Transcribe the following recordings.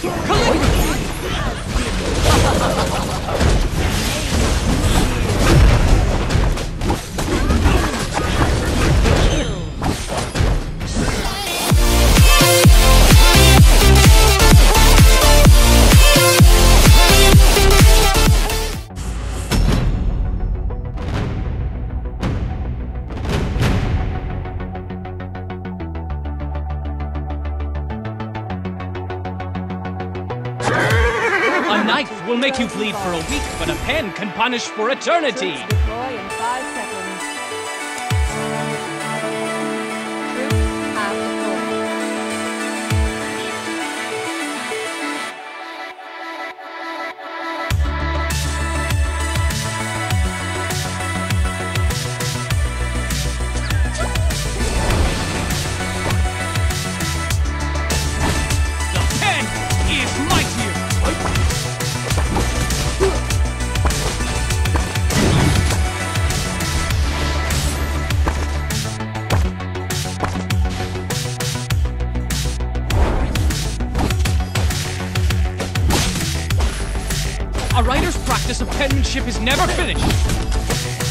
A knife will make you bleed for a week, but a pen can punish for eternity. Is never finished.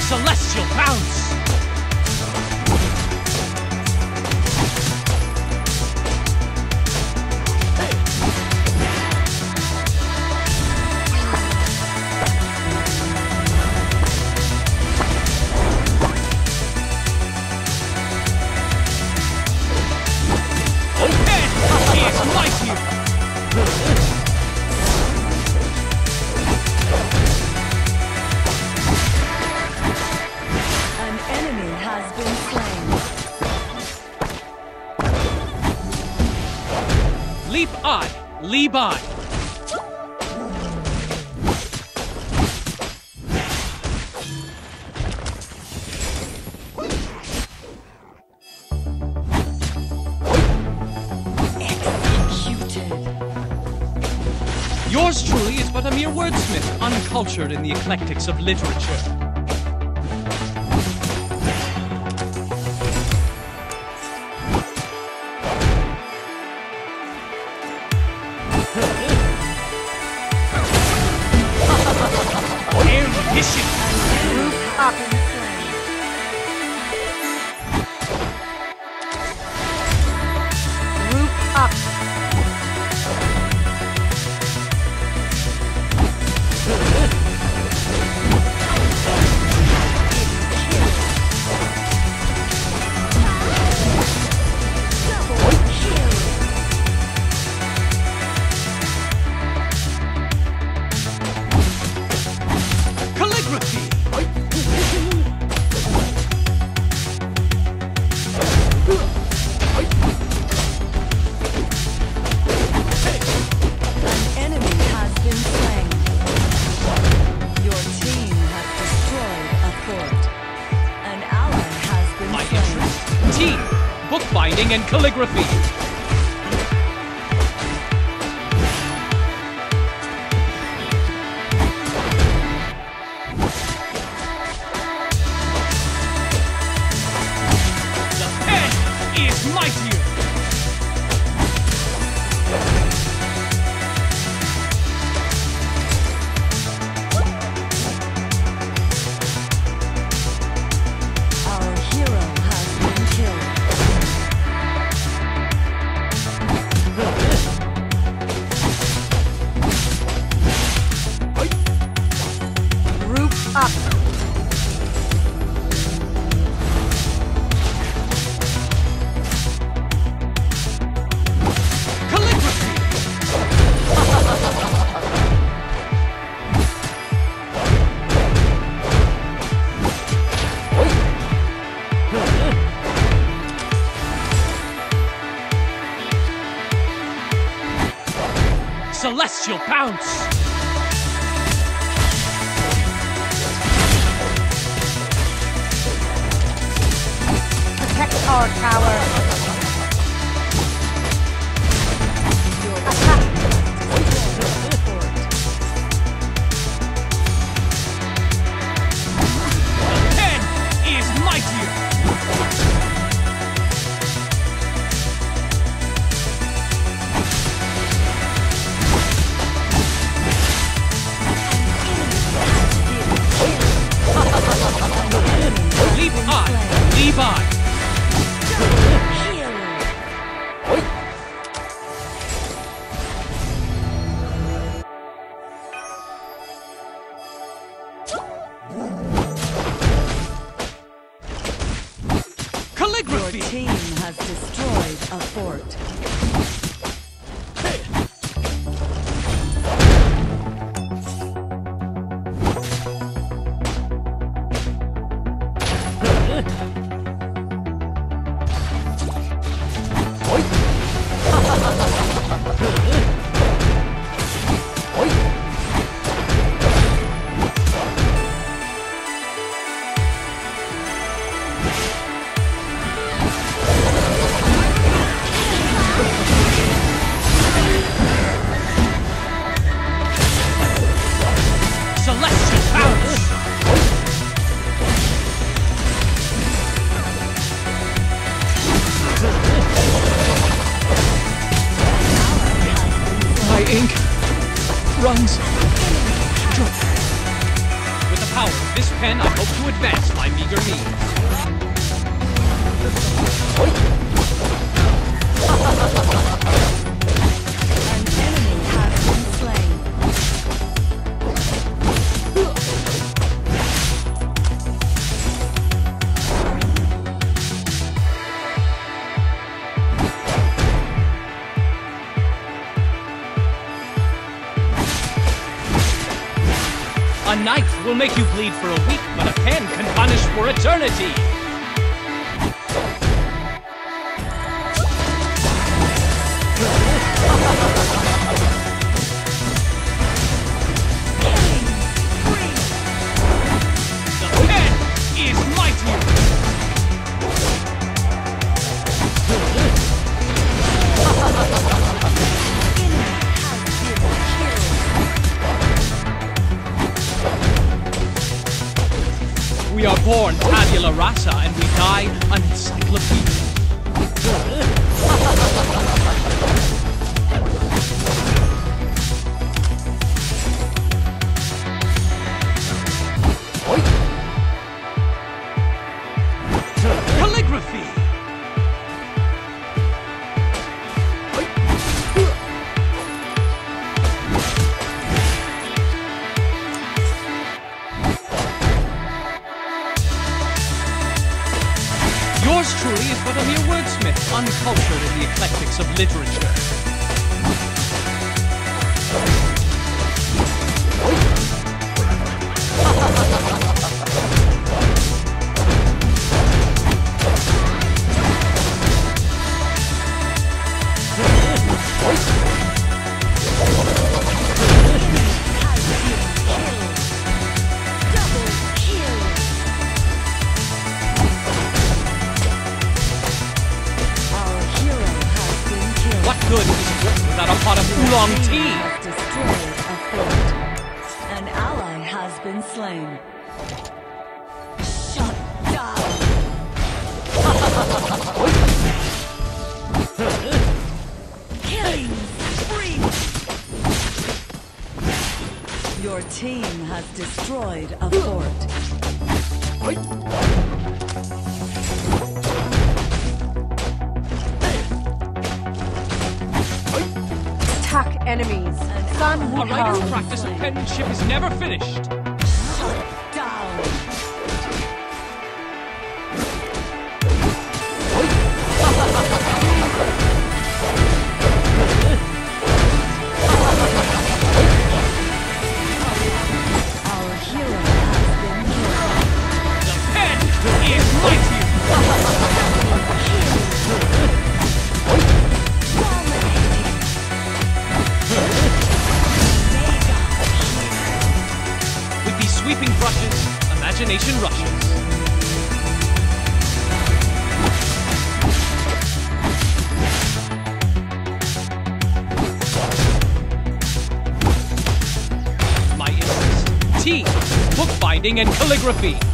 Celestial bounce! Leap. Yours truly is but a mere wordsmith, uncultured in the eclectics of literature. Erudition! Group up calligraphy. she'll pounce. Protect our tower. Has destroyed a fort. My ink runs With the power of this pen, I hope to advance my meager needs. will make you bleed for a week, but a pen can punish for eternity! Literature. Good without a pot of oolong tea? An ally has been slain. Shut down. Killing spree. Your team has destroyed a fort. A writer's practice of penmanship is never finished. Tea, bookbinding, and calligraphy.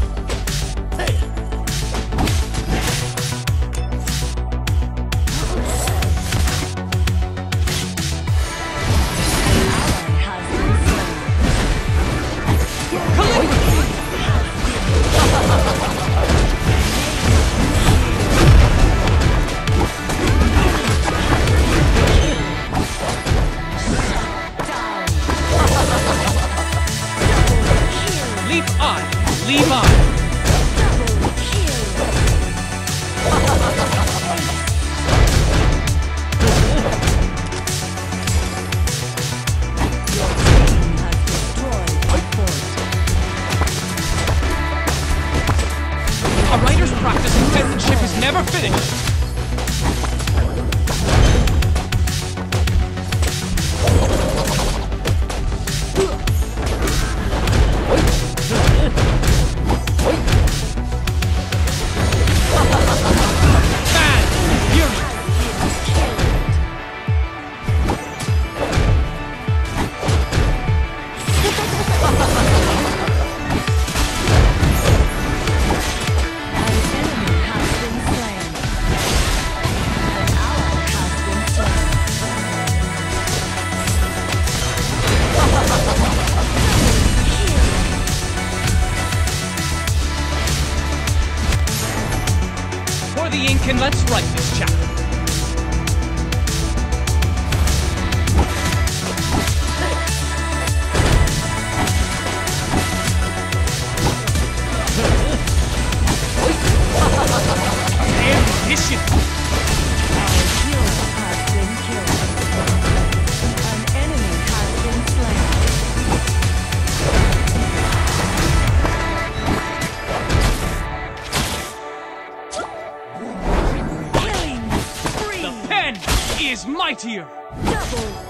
Never finished.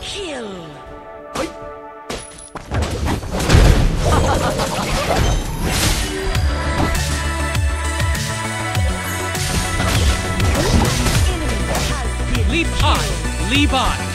Kill. Leap high, leap.